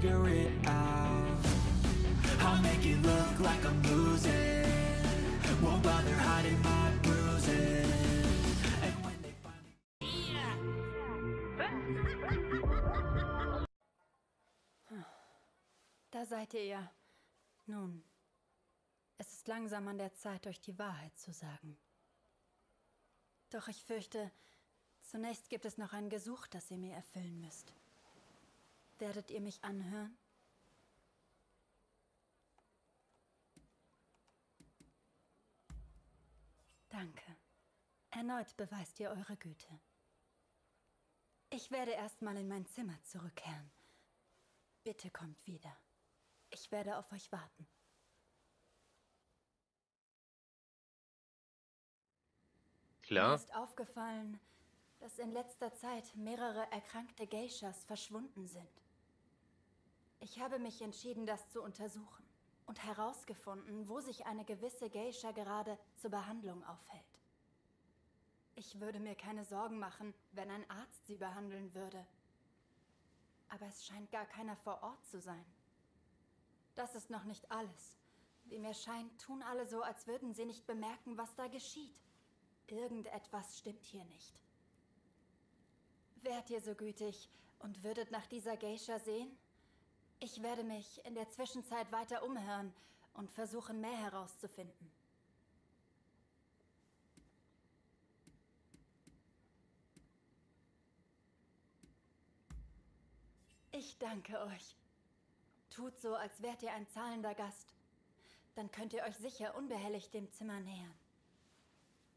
figure it out. I'll make it look like I'm losing. Won't bother hiding my bruises. And when they finally Da seid ihr ja. Nun, es ist langsam an der Zeit, euch die Wahrheit zu sagen. Doch ich fürchte, zunächst gibt es noch ein Gesuch, das ihr mir erfüllen müsst. Werdet ihr mich anhören? Danke. Erneut beweist ihr eure Güte. Ich werde erstmal in mein Zimmer zurückkehren. Bitte kommt wieder. Ich werde auf euch warten. Mir Klar. ist aufgefallen, dass in letzter Zeit mehrere erkrankte Geishas verschwunden sind. Ich habe mich entschieden, das zu untersuchen und herausgefunden, wo sich eine gewisse Geisha gerade zur Behandlung aufhält. Ich würde mir keine Sorgen machen, wenn ein Arzt sie behandeln würde. Aber es scheint gar keiner vor Ort zu sein. Das ist noch nicht alles. Wie mir scheint, tun alle so, als würden sie nicht bemerken, was da geschieht. Irgendetwas stimmt hier nicht. Wärt ihr so gütig und würdet nach dieser Geisha sehen? Ich werde mich in der Zwischenzeit weiter umhören und versuchen, mehr herauszufinden. Ich danke euch. Tut so, als wärt ihr ein zahlender Gast. Dann könnt ihr euch sicher unbehelligt dem Zimmer nähern.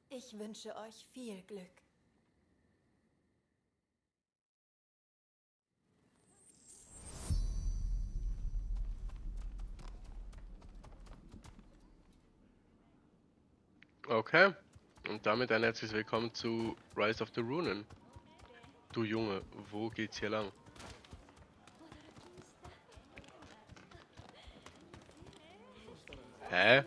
Ich wünsche euch viel Glück. Okay. Und damit ein herzliches Willkommen zu Rise of the Runen. Du Junge, wo geht's hier lang? Hä?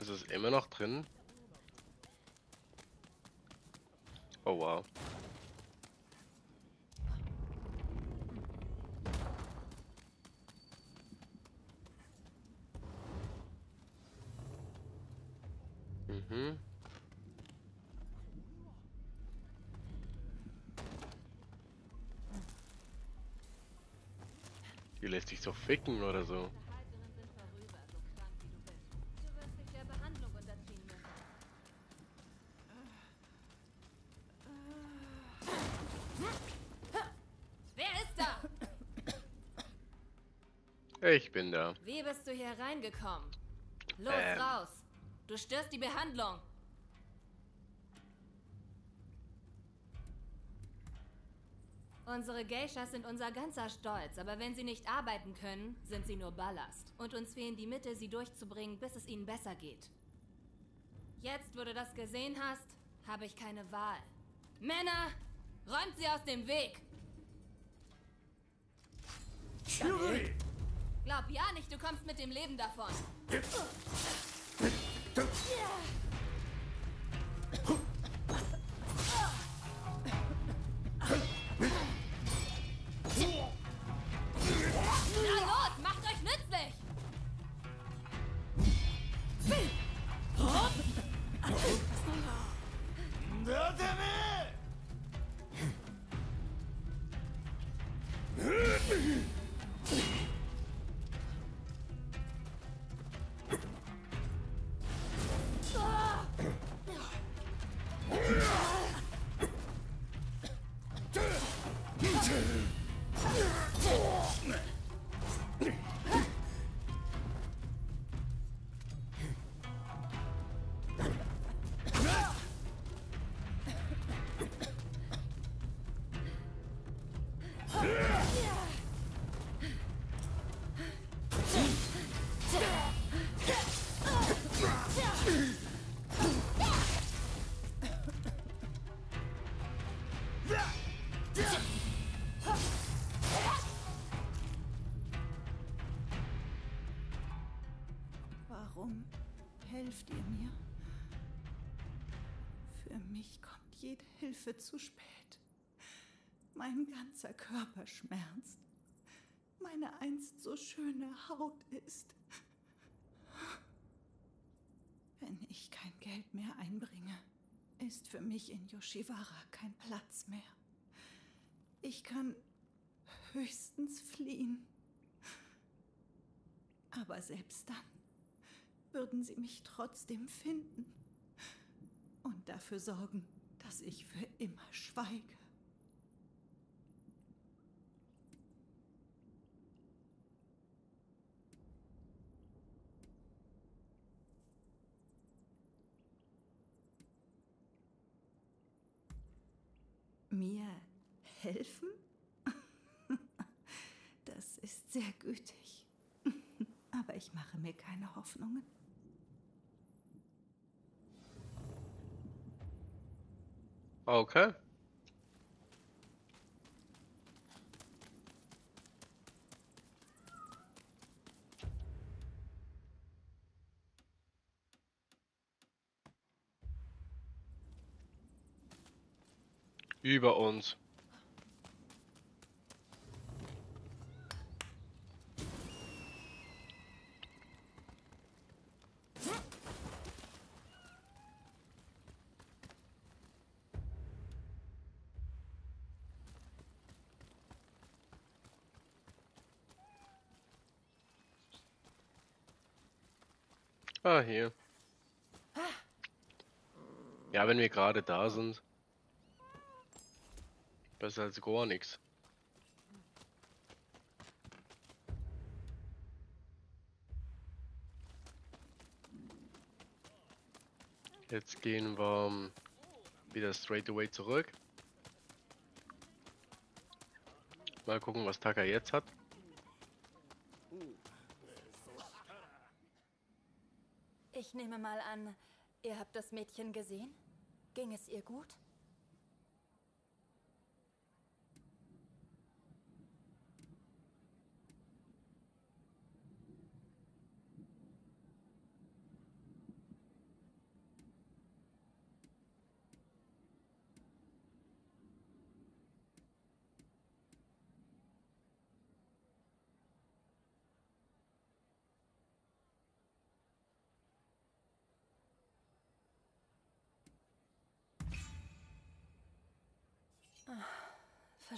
Ist es immer noch drin? Oh wow. Mhm. Die lässt sich doch ficken oder so. Unterhaltungen sind vorüber, so krank wie du bist. Du wirst dich der Behandlung unterziehen müssen. Wer ist da? Ich bin da. Wie bist du hier reingekommen? Los, Ähm. raus! Du störst die Behandlung! Unsere Geishas sind unser ganzer Stolz, aber wenn sie nicht arbeiten können, sind sie nur Ballast. Und uns fehlen die Mittel, sie durchzubringen, bis es ihnen besser geht. Jetzt, wo du das gesehen hast, habe ich keine Wahl. Männer, räumt sie aus dem Weg! Glaub ja nicht, du kommst mit dem Leben davon. Na Darum helft ihr mir. Für mich kommt jede Hilfe zu spät. Mein ganzer Körper schmerzt. Meine einst so schöne Haut ist. Wenn ich kein Geld mehr einbringe, ist für mich in Yoshiwara kein Platz mehr. Ich kann höchstens fliehen. Aber selbst dann würden sie mich trotzdem finden und dafür sorgen, dass ich für immer schweige. Mir helfen? Das ist sehr gütig. Aber ich mache mir keine Hoffnungen. Okay. Über uns. Ah, hier. Ja, wenn wir gerade da sind. Besser als gar nichts. Jetzt gehen wir ähm, wieder straight away zurück. Mal gucken, was Taka jetzt hat. Ich nehme mal an, ihr habt das Mädchen gesehen? Ging es ihr gut?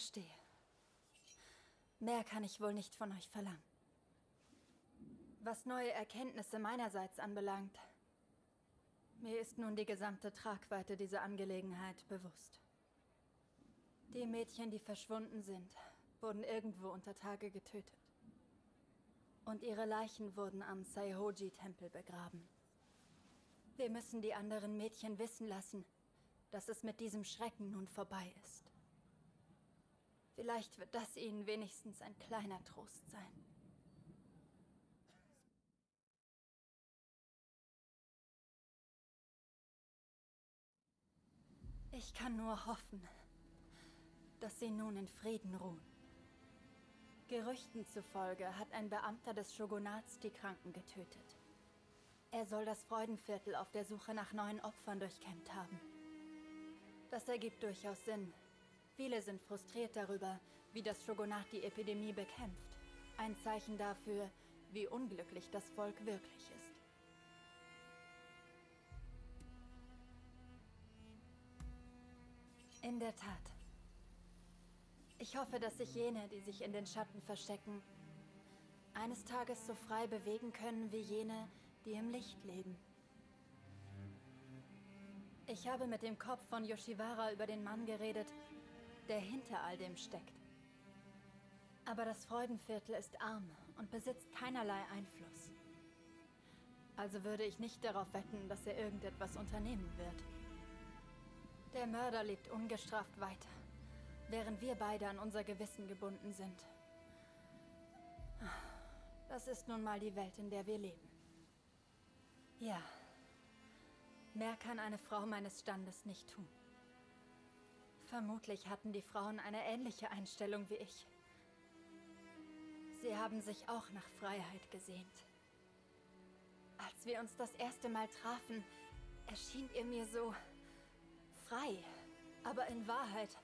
Verstehe. Mehr kann ich wohl nicht von euch verlangen. Was neue Erkenntnisse meinerseits anbelangt, mir ist nun die gesamte Tragweite dieser Angelegenheit bewusst. Die Mädchen, die verschwunden sind, wurden irgendwo unter Tage getötet. Und ihre Leichen wurden am Saihoji-Tempel begraben. Wir müssen die anderen Mädchen wissen lassen, dass es mit diesem Schrecken nun vorbei ist. Vielleicht wird das ihnen wenigstens ein kleiner Trost sein. Ich kann nur hoffen, dass sie nun in Frieden ruhen. Gerüchten zufolge hat ein Beamter des Shogunats die Kranken getötet. Er soll das Freudenviertel auf der Suche nach neuen Opfern durchkämmt haben. Das ergibt durchaus Sinn. Viele sind frustriert darüber, wie das Shogunat die Epidemie bekämpft. Ein Zeichen dafür, wie unglücklich das Volk wirklich ist. In der Tat. Ich hoffe, dass sich jene, die sich in den Schatten verstecken, eines Tages so frei bewegen können wie jene, die im Licht leben. Ich habe mit dem Kopf von Yoshiwara über den Mann geredet, der hinter all dem steckt. Aber das Freudenviertel ist arm und besitzt keinerlei Einfluss. Also würde ich nicht darauf wetten, dass er irgendetwas unternehmen wird. Der Mörder lebt ungestraft weiter, während wir beide an unser Gewissen gebunden sind. Das ist nun mal die Welt, in der wir leben. Ja, mehr kann eine Frau meines Standes nicht tun. Vermutlich hatten die Frauen eine ähnliche Einstellung wie ich. Sie haben sich auch nach Freiheit gesehnt. Als wir uns das erste Mal trafen, erschien ihr mir so frei. Aber in Wahrheit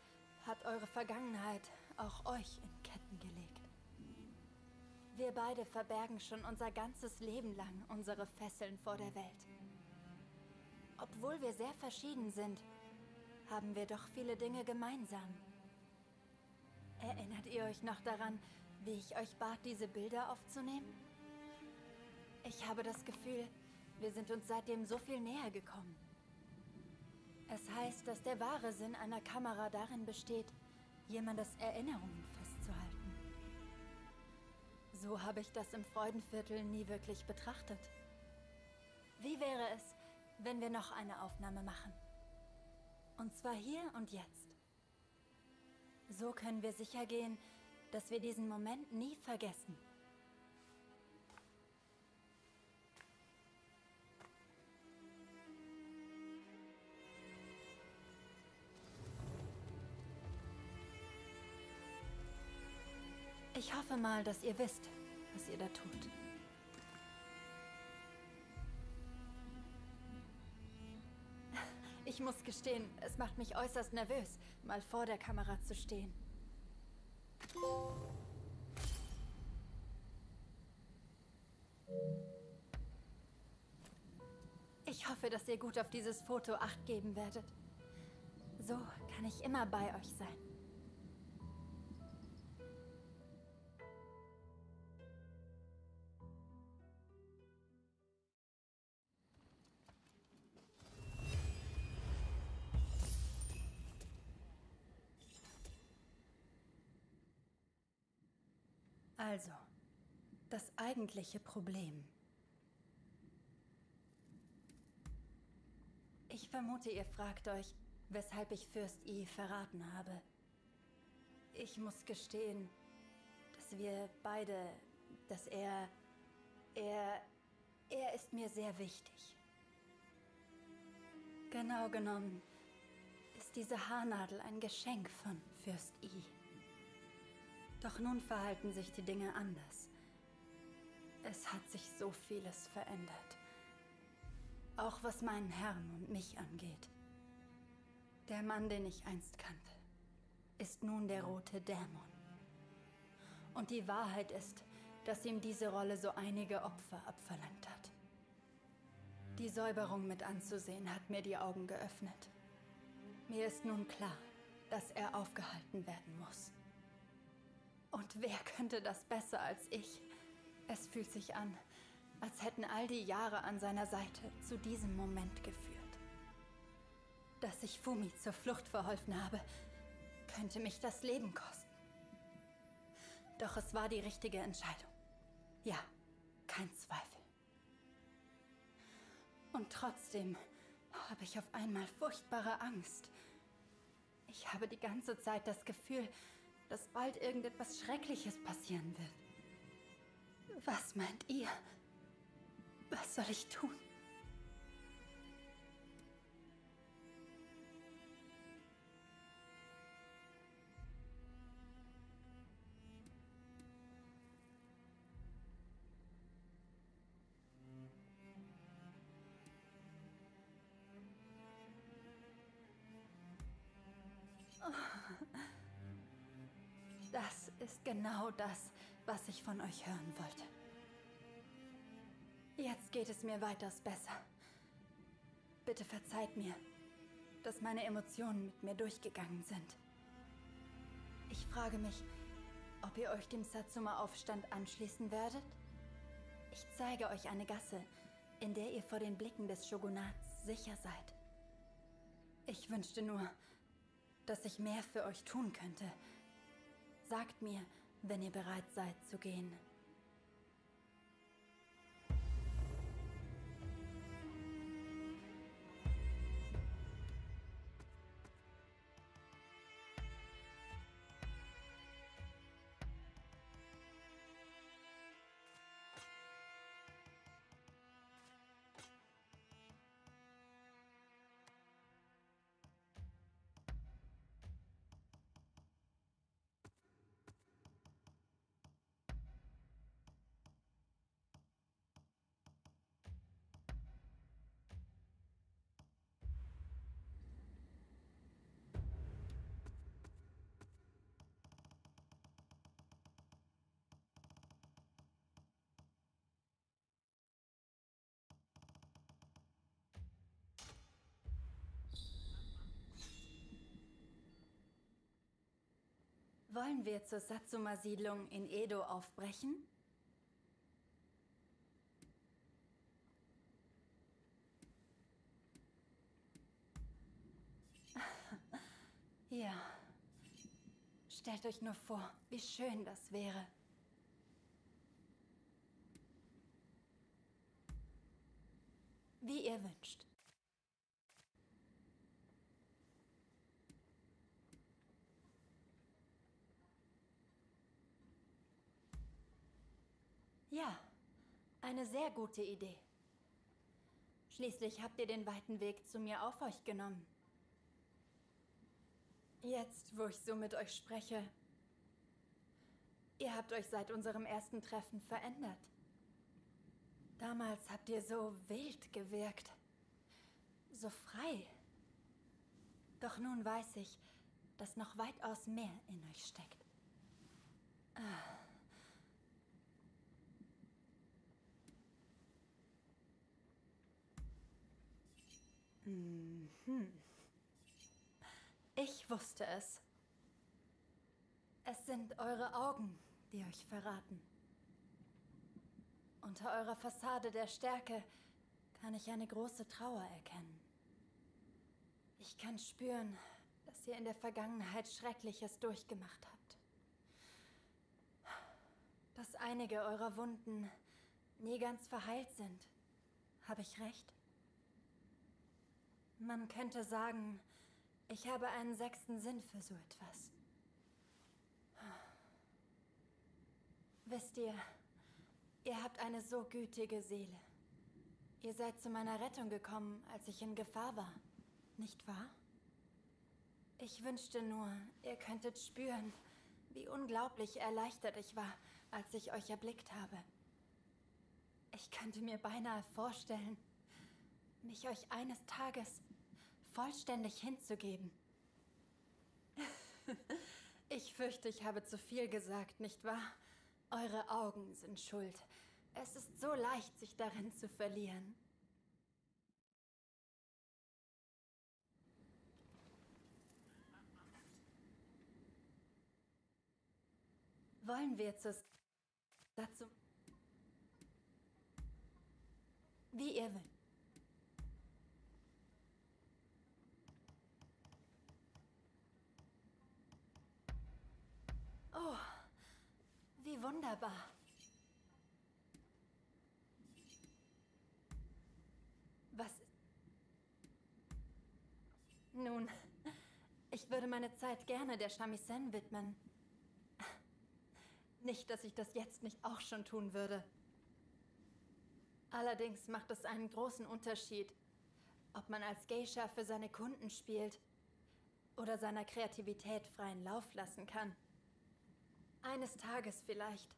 hat eure Vergangenheit auch euch in Ketten gelegt. Wir beide verbergen schon unser ganzes Leben lang unsere Fesseln vor der Welt. Obwohl wir sehr verschieden sind, haben wir doch viele Dinge gemeinsam. Erinnert ihr euch noch daran, wie ich euch bat, diese Bilder aufzunehmen? Ich habe das Gefühl, wir sind uns seitdem so viel näher gekommen. Es heißt, dass der wahre Sinn einer Kamera darin besteht, jemandes Erinnerungen festzuhalten. So habe ich das im Freudenviertel nie wirklich betrachtet. Wie wäre es, wenn wir noch eine Aufnahme machen? Und zwar hier und jetzt. So können wir sicher gehen, dass wir diesen Moment nie vergessen. Ich hoffe mal, dass ihr wisst, was ihr da tut. Ich muss gestehen, es macht mich äußerst nervös, mal vor der Kamera zu stehen. Ich hoffe, dass ihr gut auf dieses Foto acht geben werdet. So kann ich immer bei euch sein. Also, das eigentliche Problem. Ich vermute, ihr fragt euch, weshalb ich Fürst I verraten habe. Ich muss gestehen, dass wir beide, dass er, er, er ist mir sehr wichtig. Genau genommen ist diese Haarnadel ein Geschenk von Fürst I. Doch nun verhalten sich die Dinge anders. Es hat sich so vieles verändert. Auch was meinen Herrn und mich angeht. Der Mann, den ich einst kannte, ist nun der rote Dämon. Und die Wahrheit ist, dass ihm diese Rolle so einige Opfer abverlangt hat. Die Säuberung mit anzusehen hat mir die Augen geöffnet. Mir ist nun klar, dass er aufgehalten werden muss. Und wer könnte das besser als ich? Es fühlt sich an, als hätten all die Jahre an seiner Seite zu diesem Moment geführt. Dass ich Fumi zur Flucht verholfen habe, könnte mich das Leben kosten. Doch es war die richtige Entscheidung. Ja, kein Zweifel. Und trotzdem habe ich auf einmal furchtbare Angst. Ich habe die ganze Zeit das Gefühl, dass bald irgendetwas Schreckliches passieren wird. Was meint ihr? Was soll ich tun? Genau das, was ich von euch hören wollte. Jetzt geht es mir weitaus besser. Bitte verzeiht mir, dass meine Emotionen mit mir durchgegangen sind. Ich frage mich, ob ihr euch dem Satsuma-Aufstand anschließen werdet? Ich zeige euch eine Gasse, in der ihr vor den Blicken des Shogunats sicher seid. Ich wünschte nur, dass ich mehr für euch tun könnte. Sagt mir, wenn ihr bereit seid zu gehen. Wollen wir zur Satsuma-Siedlung in Edo aufbrechen? Ja. Stellt euch nur vor, wie schön das wäre. Wie ihr wünscht. Ja, eine sehr gute Idee. Schließlich habt ihr den weiten Weg zu mir auf euch genommen. Jetzt, wo ich so mit euch spreche, ihr habt euch seit unserem ersten Treffen verändert. Damals habt ihr so wild gewirkt, so frei. Doch nun weiß ich, dass noch weitaus mehr in euch steckt. Ah. Mhm. Ich wusste es. Es sind eure Augen, die euch verraten. Unter eurer Fassade der Stärke kann ich eine große Trauer erkennen. Ich kann spüren, dass ihr in der Vergangenheit Schreckliches durchgemacht habt. Dass einige eurer Wunden nie ganz verheilt sind. Habe ich recht? Man könnte sagen, ich habe einen sechsten Sinn für so etwas. Wisst ihr, ihr habt eine so gütige Seele. Ihr seid zu meiner Rettung gekommen, als ich in Gefahr war, nicht wahr? Ich wünschte nur, ihr könntet spüren, wie unglaublich erleichtert ich war, als ich euch erblickt habe. Ich könnte mir beinahe vorstellen, mich euch eines Tages vollständig hinzugeben. ich fürchte, ich habe zu viel gesagt, nicht wahr? Eure Augen sind schuld. Es ist so leicht, sich darin zu verlieren. Wollen wir zur dazu wie ihr wollt. Oh, wie wunderbar. Was. Nun, ich würde meine Zeit gerne der Shamisen widmen. Nicht, dass ich das jetzt nicht auch schon tun würde. Allerdings macht es einen großen Unterschied, ob man als Geisha für seine Kunden spielt oder seiner Kreativität freien Lauf lassen kann. Eines Tages vielleicht,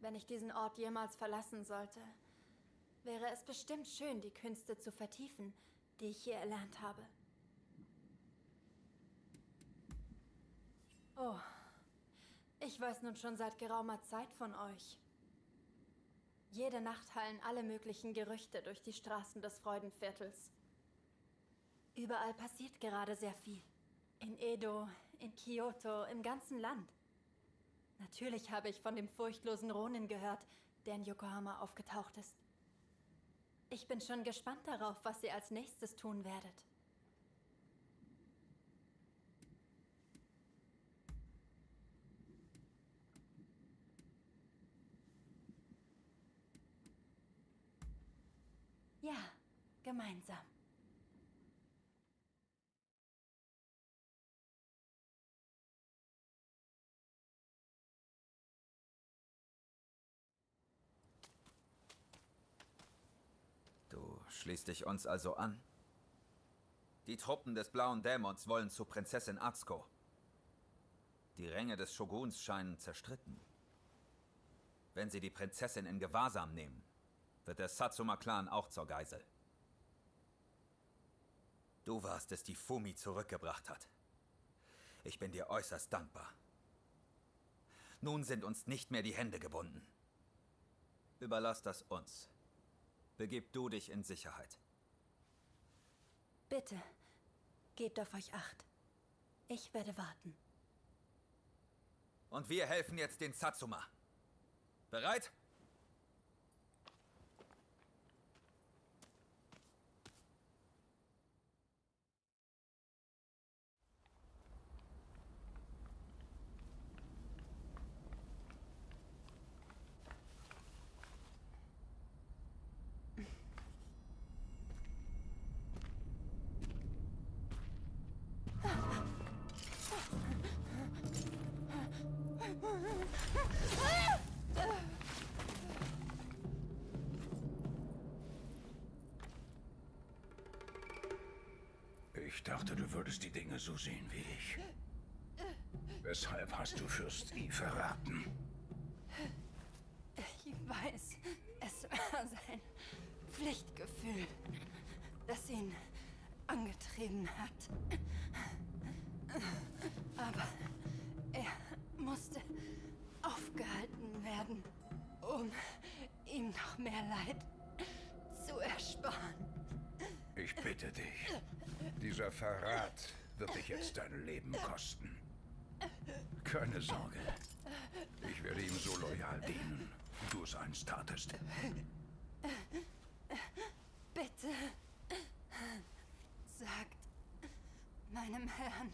wenn ich diesen Ort jemals verlassen sollte, wäre es bestimmt schön, die Künste zu vertiefen, die ich hier erlernt habe. Oh, ich weiß nun schon seit geraumer Zeit von euch. Jede Nacht hallen alle möglichen Gerüchte durch die Straßen des Freudenviertels. Überall passiert gerade sehr viel. In Edo, in Kyoto, im ganzen Land. Natürlich habe ich von dem furchtlosen Ronin gehört, der in Yokohama aufgetaucht ist. Ich bin schon gespannt darauf, was ihr als nächstes tun werdet. Ja, gemeinsam. Schließt dich uns also an? Die Truppen des Blauen Dämons wollen zu Prinzessin Atsuko. Die Ränge des Shoguns scheinen zerstritten. Wenn sie die Prinzessin in Gewahrsam nehmen, wird der Satsuma-Clan auch zur Geisel. Du warst es, die Fumi zurückgebracht hat. Ich bin dir äußerst dankbar. Nun sind uns nicht mehr die Hände gebunden. Überlass das uns. Begib du dich in Sicherheit. Bitte, gebt auf euch acht. Ich werde warten. Und wir helfen jetzt den Satsuma. Bereit? So sehen wie ich. Weshalb hast du Fürst I verraten? Ich weiß, es war sein Pflichtgefühl, das ihn angetrieben hat. Aber er musste aufgehalten werden, um ihm noch mehr Leid zu ersparen. Ich bitte dich. Dieser Verrat wird dich jetzt dein Leben kosten. Keine Sorge. Ich werde ihm so loyal dienen, wie du es einst tatest. Bitte sagt meinem Herrn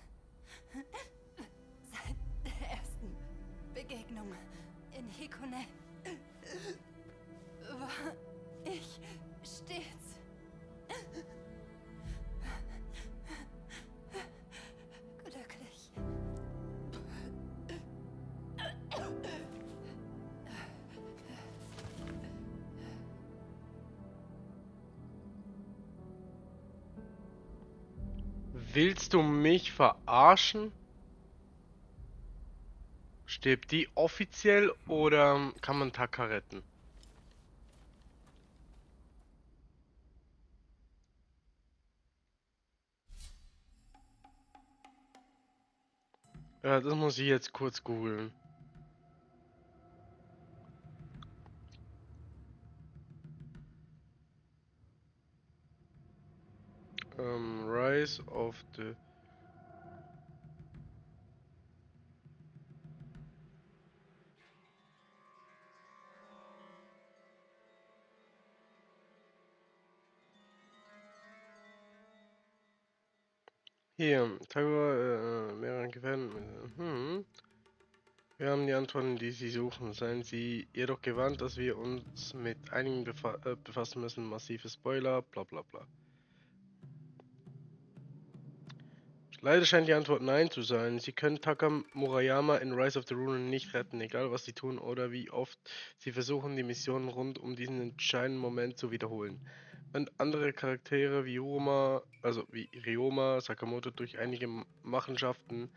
seit der ersten Begegnung in Hikone Willst du mich verarschen? Stirbt die offiziell oder kann man Taka retten? Ja, das muss ich jetzt kurz googeln. The Hier, Tagor, äh, mehreren Gefährten. äh, Hm. Wir haben die Antworten, die Sie suchen. Seien Sie jedoch gewarnt, dass wir uns mit einigen befa äh, befassen müssen. Massive Spoiler, bla bla bla. Leider scheint die Antwort Nein zu sein. Sie können Taka Murayama in Rise of the Runen nicht retten, egal was sie tun oder wie oft sie versuchen, die Mission rund um diesen entscheidenden Moment zu wiederholen. Wenn andere Charaktere wie Ryoma, also wie Ryoma, Sakamoto durch einige Machenschaften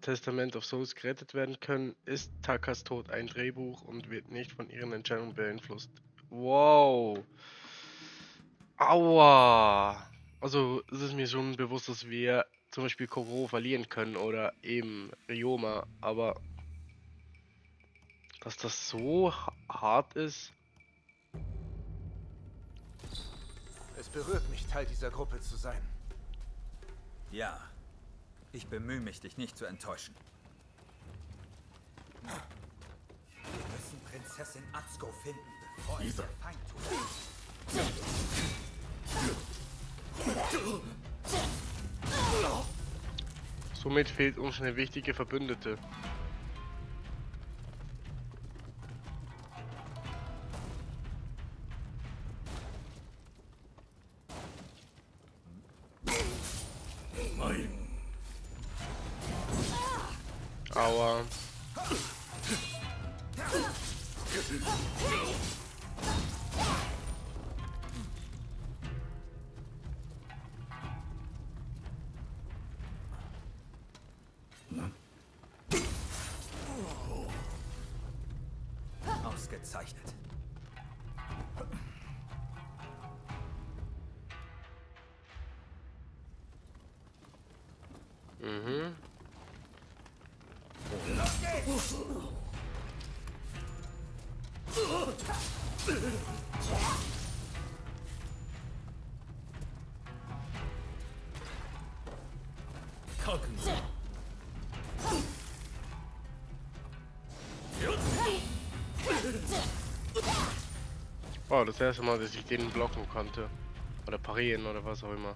Testament of Souls gerettet werden können, ist Takas Tod ein Drehbuch und wird nicht von ihren Entscheidungen beeinflusst. Wow. Aua. Also es ist mir schon bewusst, dass wir zum Beispiel Koro verlieren können oder eben Ryoma, aber dass das so ha- hart ist. Es berührt mich, Teil dieser Gruppe zu sein. Ja. Ich bemühe mich, dich nicht zu enttäuschen. Wir müssen Prinzessin Atsuko finden, bevor es der Feind tut. Somit fehlt uns eine wichtige Verbündete. Oh, das erste Mal, dass ich den blocken konnte. Oder parieren oder was auch immer.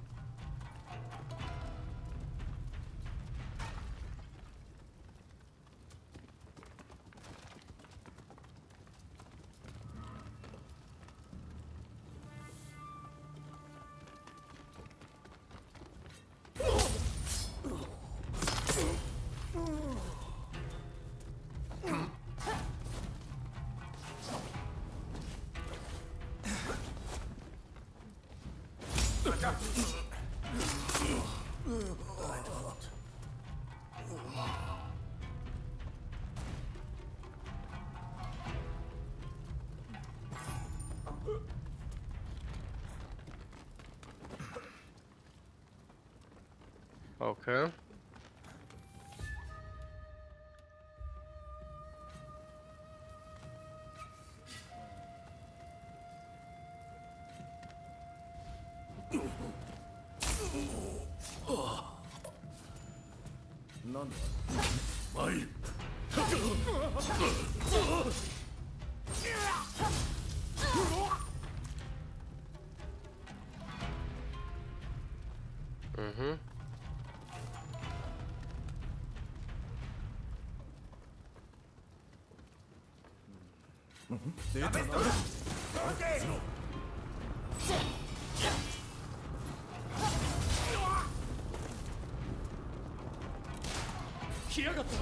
来やがった。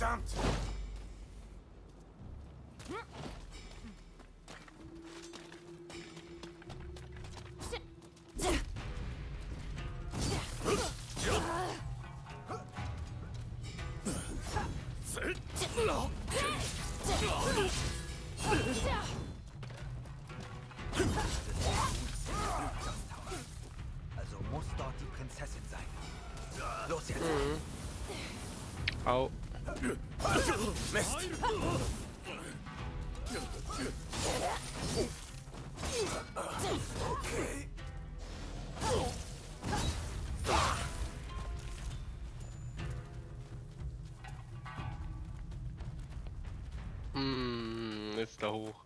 Verdammt! Hm, ist da hoch.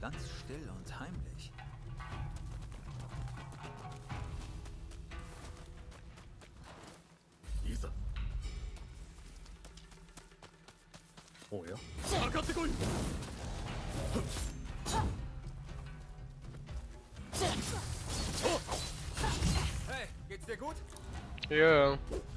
Ganz still und heimlich. Hey, geht's dir gut? Ja. Ausgezeichnet.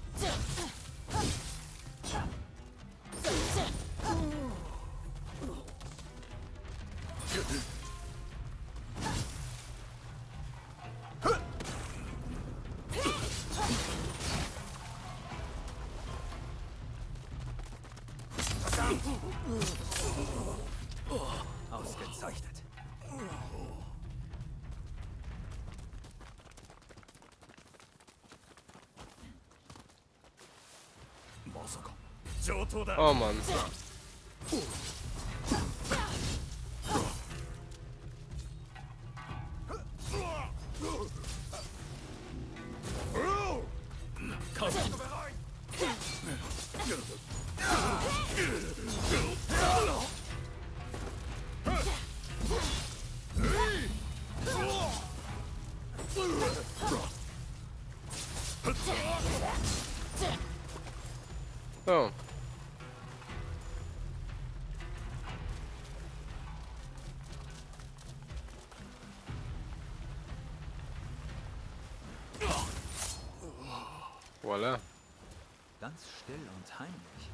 Oh Voila. Ganz still und heimlich.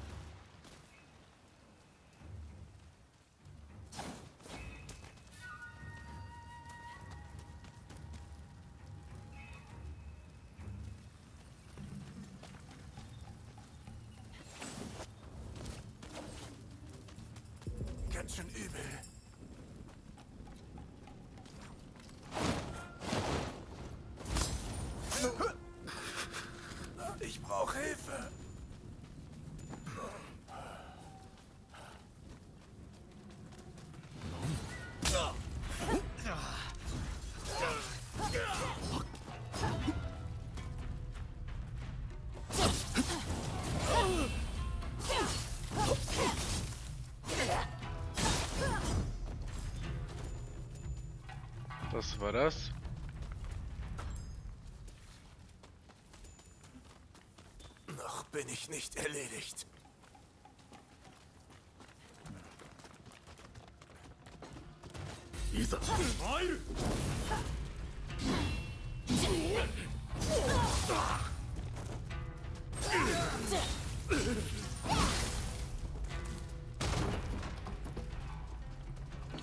Das war das. Noch bin ich nicht erledigt.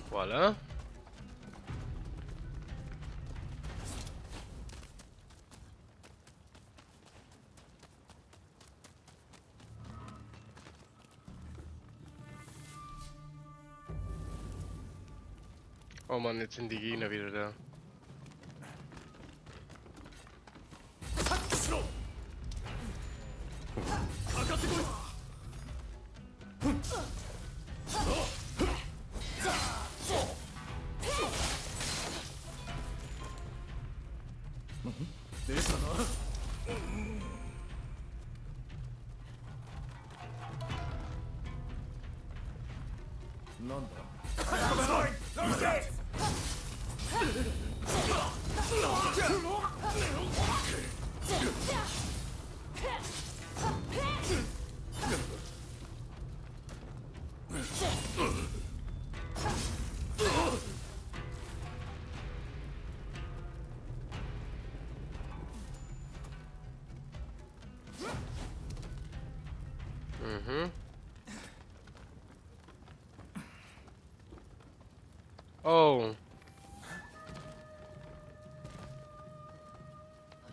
Voila. Oh Mann, jetzt sind die Gegner wieder da.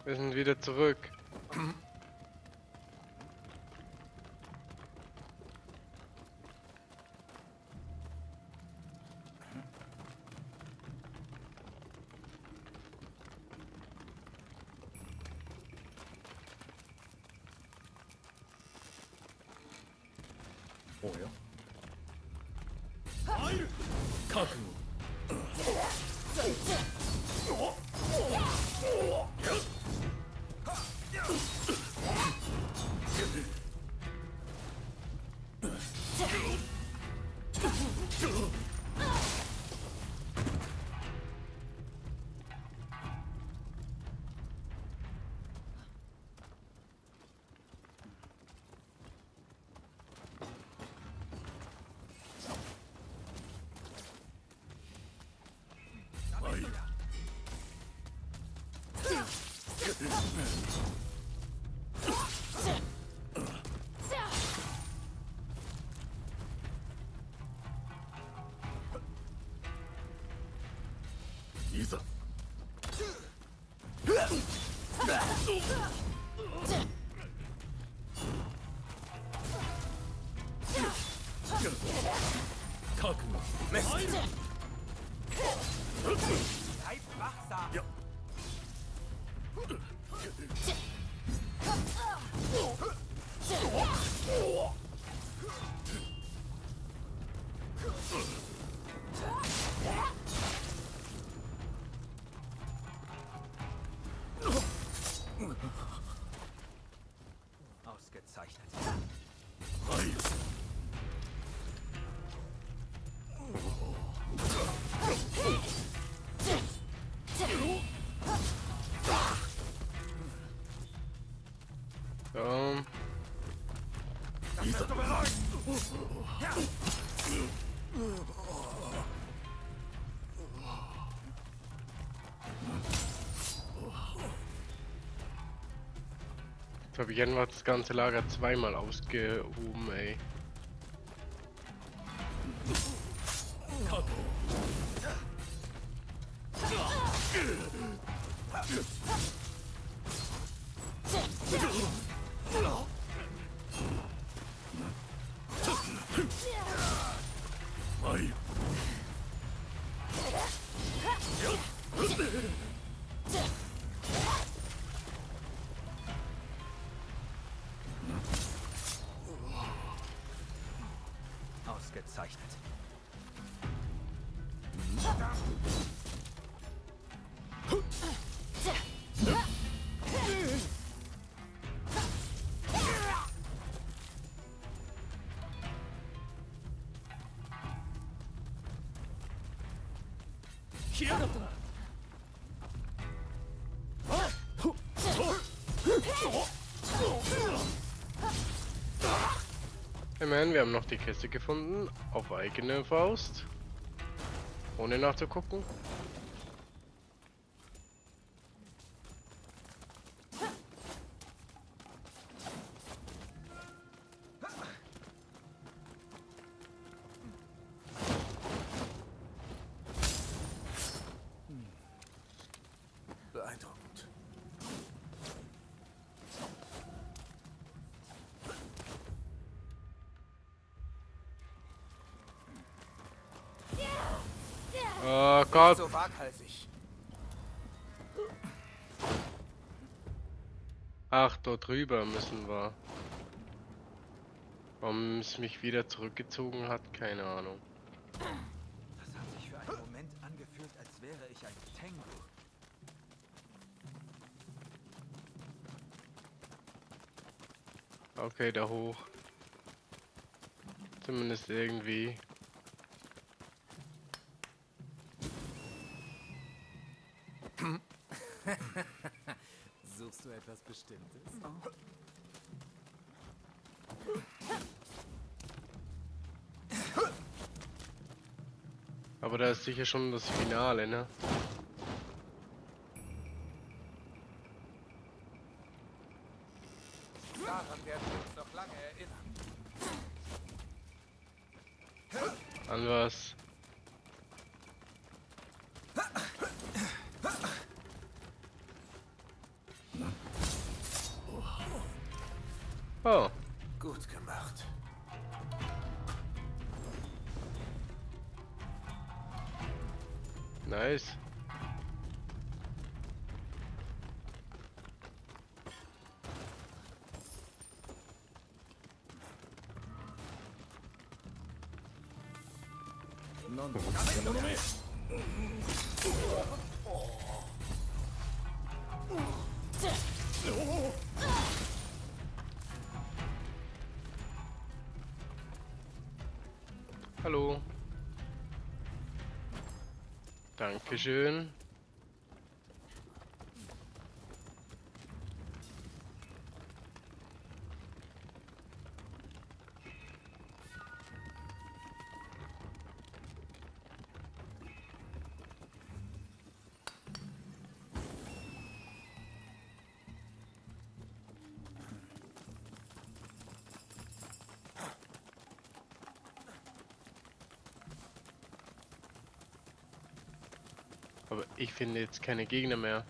Wir sind wieder zurück. Oh, Ich einfach das ganze Lager zweimal ausgehoben, ey. Ausgezeichnet. Immerhin, wir haben noch die Kiste gefunden. Auf eigene Faust. Ohne nachzugucken. Dort drüber müssen wir. Warum es mich wieder zurückgezogen hat, keine Ahnung. Das hat sich für einen Moment angefühlt, als wäre ich ein Tengu. Okay, da hoch. Zumindest irgendwie. Du etwas Bestimmtes? Aber da ist sicher schon das Finale, ne? Hallo. Dankeschön. Aber ich finde jetzt keine Gegner mehr.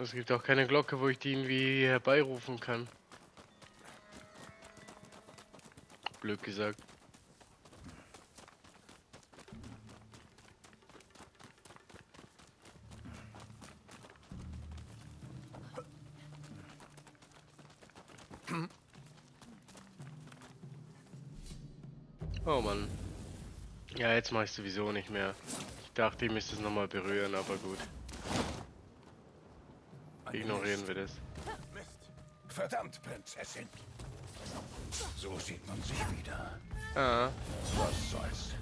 Es gibt auch keine Glocke, wo ich die irgendwie herbeirufen kann. Blöd gesagt. Jetzt mache ich sowieso nicht mehr. Ich dachte, ich müsste es nochmal berühren, aber gut. Ignorieren wir das. Mist. Verdammt, Prinzessin. So sieht man sich wieder. Ah, Was soll's?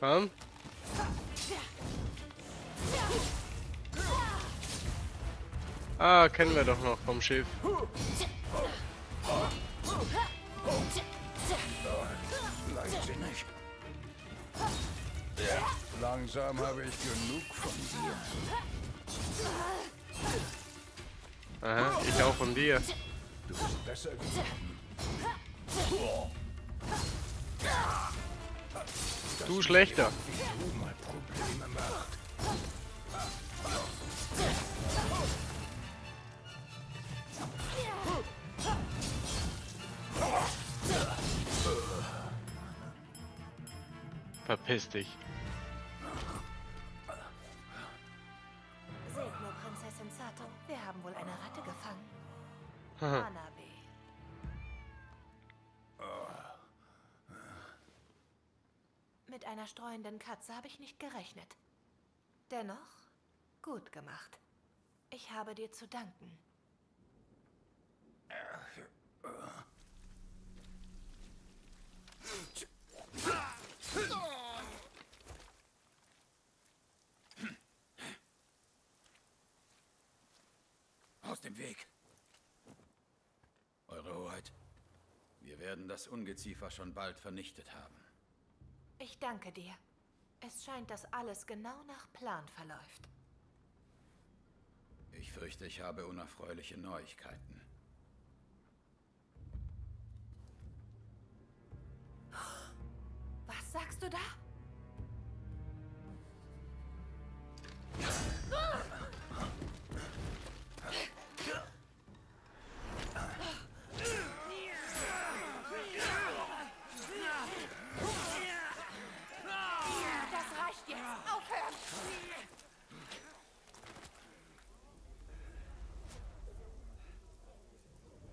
komm. Ah, kennen wir doch noch vom Schiff. Langsam habe ich genug von dir. Aha, ich auch von dir. Du bist besser geworden. Du schlechter. Verpiss dich. Haben wohl eine Ratte gefangen. Haha. Hanabe. Mit einer streuenden Katze habe ich nicht gerechnet. Dennoch, gut gemacht. Ich habe dir zu danken. Aus dem Weg. Eure Hoheit, wir werden das Ungeziefer schon bald vernichtet haben. Ich danke dir. Es scheint, dass alles genau nach Plan verläuft. Ich fürchte, ich habe unerfreuliche Neuigkeiten. Was sagst du da? Das jetzt. Aufhören!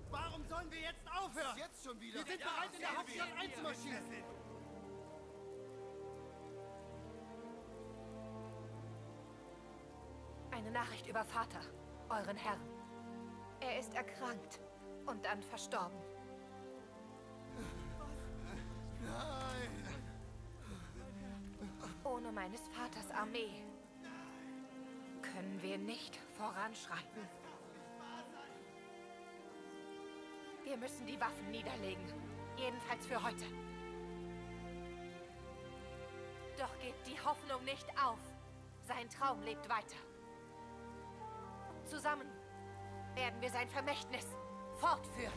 Warum sollen wir jetzt aufhören? Jetzt schon wieder. Wir sind bereit, in der Hauptstadt einzumarschieren. Eine Nachricht über Vater, euren Herrn. Er ist erkrankt und dann verstorben. Nein. Ohne meines Vaters Armee können wir nicht voranschreiten. Wir müssen die Waffen niederlegen. Jedenfalls für heute. Doch gebt die Hoffnung nicht auf. Sein Traum lebt weiter. Zusammen werden wir sein Vermächtnis fortführen.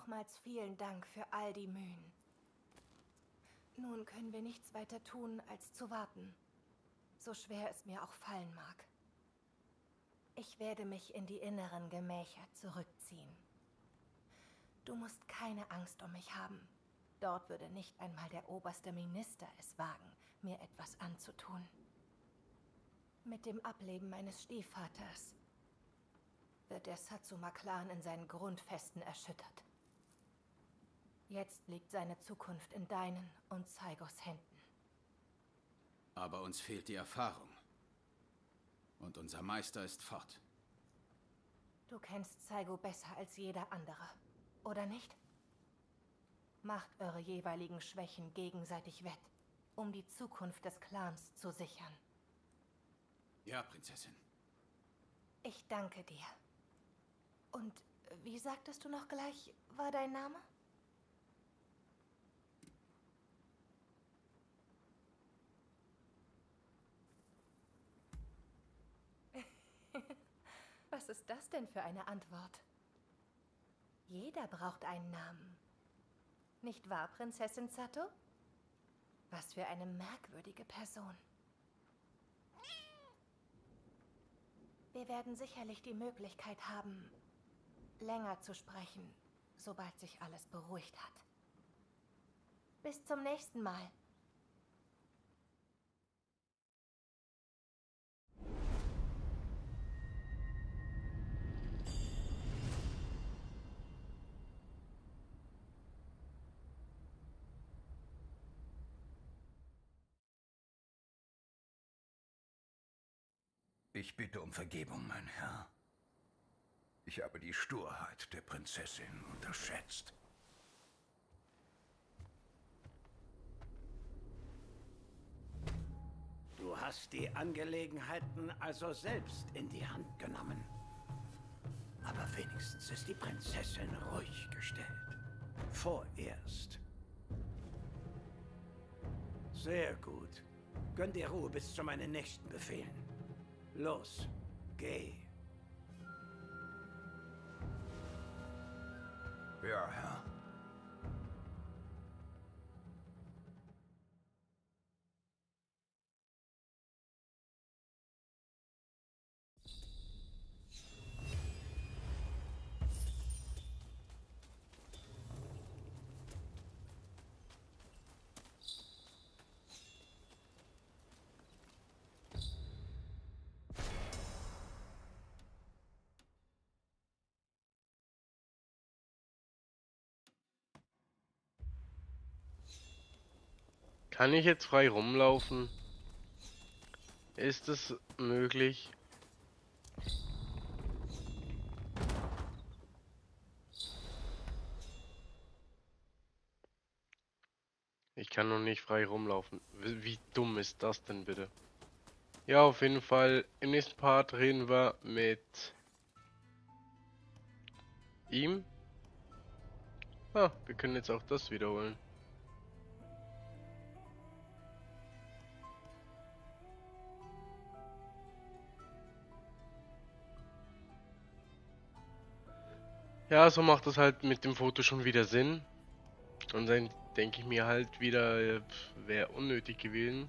Nochmals vielen Dank für all die Mühen. Nun können wir nichts weiter tun, als zu warten. So schwer es mir auch fallen mag. Ich werde mich in die inneren Gemächer zurückziehen. Du musst keine Angst um mich haben. Dort würde nicht einmal der oberste Minister es wagen, mir etwas anzutun. Mit dem Ableben meines Stiefvaters wird der Satsuma-Clan in seinen Grundfesten erschüttert. Jetzt liegt seine Zukunft in deinen und Saigos Händen. Aber uns fehlt die Erfahrung. Und unser Meister ist fort. Du kennst Saigo besser als jeder andere, oder nicht? Macht eure jeweiligen Schwächen gegenseitig wett, um die Zukunft des Clans zu sichern. Ja, Prinzessin. Ich danke dir. Und wie sagtest du noch gleich, war dein Name? Was ist das denn für eine Antwort? Jeder braucht einen Namen. Nicht wahr, Prinzessin Sato? Was für eine merkwürdige Person. Wir werden sicherlich die Möglichkeit haben, länger zu sprechen, sobald sich alles beruhigt hat. Bis zum nächsten Mal. Ich bitte um Vergebung, mein Herr. Ich habe die Sturheit der Prinzessin unterschätzt. Du hast die Angelegenheiten also selbst in die Hand genommen. Aber wenigstens ist die Prinzessin ruhig gestellt. Vorerst. Sehr gut. Gönn dir Ruhe bis zu meinen nächsten Befehlen. Los, geh. Ja, Herr. Kann ich jetzt frei rumlaufen? Ist es möglich? Ich kann noch nicht frei rumlaufen. Wie, wie dumm ist das denn bitte? Ja, auf jeden Fall. Im nächsten Part reden wir mit ihm. Ah, wir können jetzt auch das wiederholen. Ja, so macht das halt mit dem Foto schon wieder Sinn. Und dann denke ich mir halt wieder, wäre unnötig gewesen.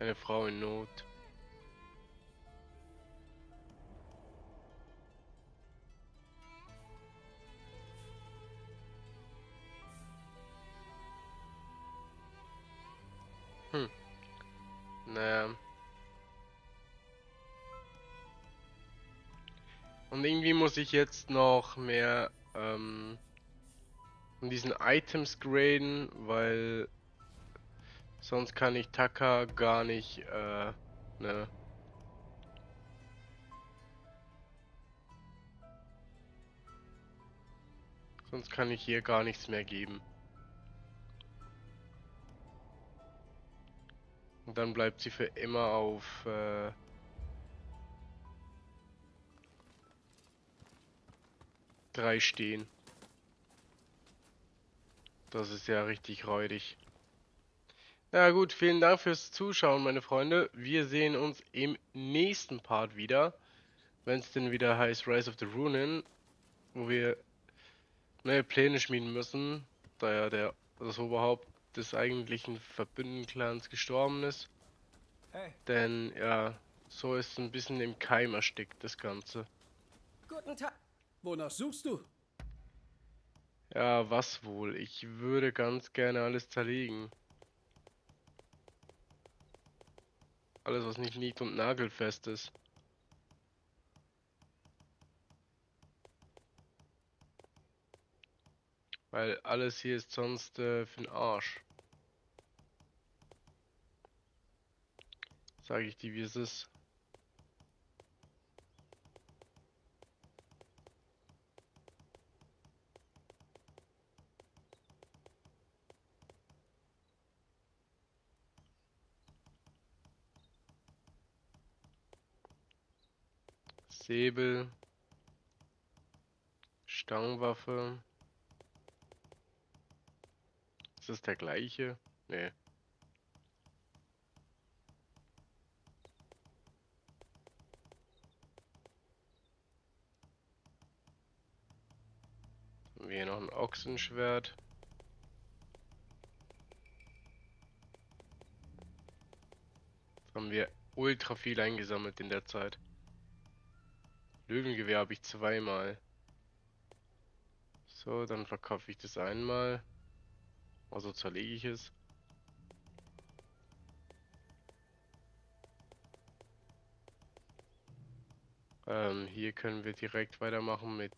Eine Frau in Not. Muss ich jetzt noch mehr ähm, von diesen Items graden, weil sonst kann ich Taka gar nicht, äh, ne. Sonst kann ich hier gar nichts mehr geben. Und dann bleibt sie für immer auf äh, drei stehen. Das ist ja richtig räudig. Ja gut, vielen Dank fürs Zuschauen, meine Freunde. Wir sehen uns im nächsten Part wieder. Wenn es denn wieder heißt Rise of the Runen, wo wir neue Pläne schmieden müssen, da ja der das Oberhaupt des eigentlichen Verbündenclans gestorben ist. Hey. Denn ja, so ist ein bisschen im Keim erstickt das Ganze. Guten Tag. Wonach suchst du? Ja, was wohl? Ich würde ganz gerne alles zerlegen. Alles, was nicht nied- und nagelfest ist. Weil alles hier ist sonst äh, für den Arsch. Sage ich dir, wie es ist. Säbel. Stangenwaffe. Ist das der gleiche? Nee. Haben wir hier noch ein Ochsenschwert. Haben wir ultra viel eingesammelt in der Zeit. Löwengewehr habe ich zweimal. So, dann verkaufe ich das einmal. Also zerlege ich es. Ähm, hier können wir direkt weitermachen mit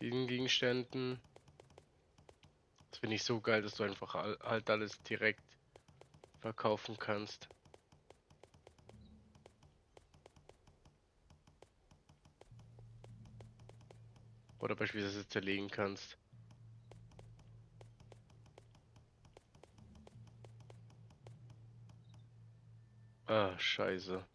diesen Gegenständen. Finde ich so geil, dass du einfach halt alles direkt verkaufen kannst. Oder beispielsweise zerlegen kannst. Ah, scheiße.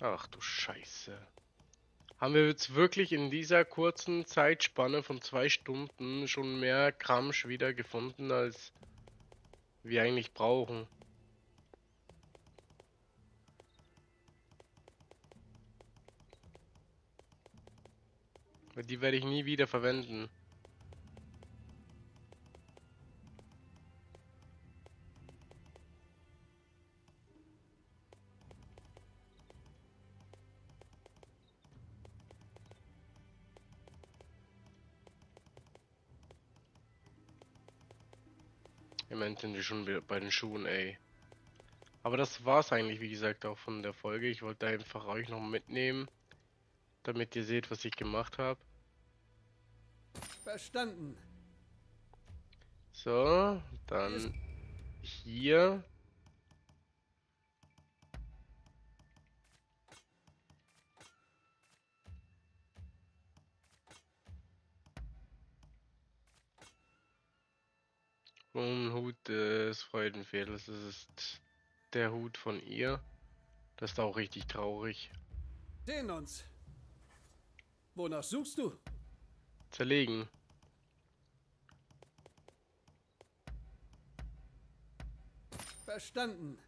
Ach du Scheiße. Haben wir jetzt wirklich in dieser kurzen Zeitspanne von zwei Stunden schon mehr Kramsch wieder gefunden, als wir eigentlich brauchen? Die werde ich nie wieder verwenden. Schon wieder bei den Schuhen, ey. Aber das war's eigentlich, wie gesagt, auch von der Folge. Ich wollte einfach euch noch mitnehmen, damit ihr seht, was ich gemacht habe. Verstanden. So, dann hier. Des Freudenfehlers. Das ist der Hut von ihr. Das ist auch richtig traurig. Sehen uns. Wonach suchst du? Zerlegen. Verstanden.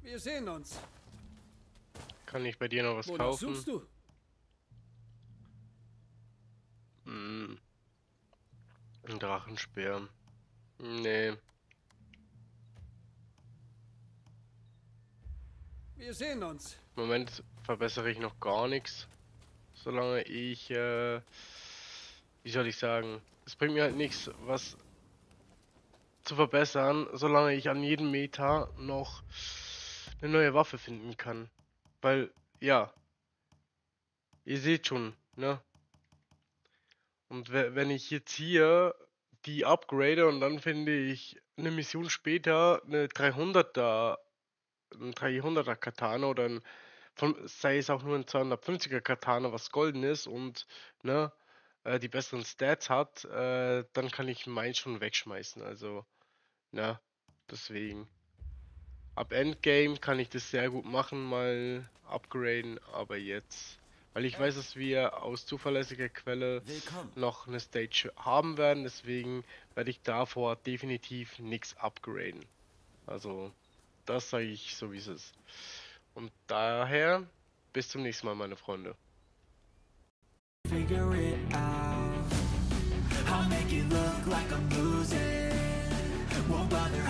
Wir sehen uns. Kann ich bei dir noch was Wonach kaufen? suchst du? Hm. Ein Drachenspeer. Nee. Wir sehen uns. Im Moment verbessere ich noch gar nichts. Solange ich, äh, wie soll ich sagen, es bringt mir halt nichts, was zu verbessern, solange ich an jedem Meter noch eine neue Waffe finden kann. Weil, ja, ihr seht schon, ne? Und we- wenn ich jetzt hier die upgrade und dann finde ich eine Mission später eine 300er, ein 300er Katana oder ein, sei es auch nur ein 250er Katana, was golden ist und ne, äh, die besseren Stats hat, äh, dann kann ich meins schon wegschmeißen. Also, ne, deswegen. Ab Endgame kann ich das sehr gut machen, mal upgraden, aber jetzt, weil ich weiß, dass wir aus zuverlässiger Quelle Willkommen. noch eine Stage haben werden, deswegen werde ich davor definitiv nichts upgraden. Also, das sage ich so wie es ist. Und daher, bis zum nächsten Mal, meine Freunde. figure it out. I'll make it look like I'm losing. Won't bother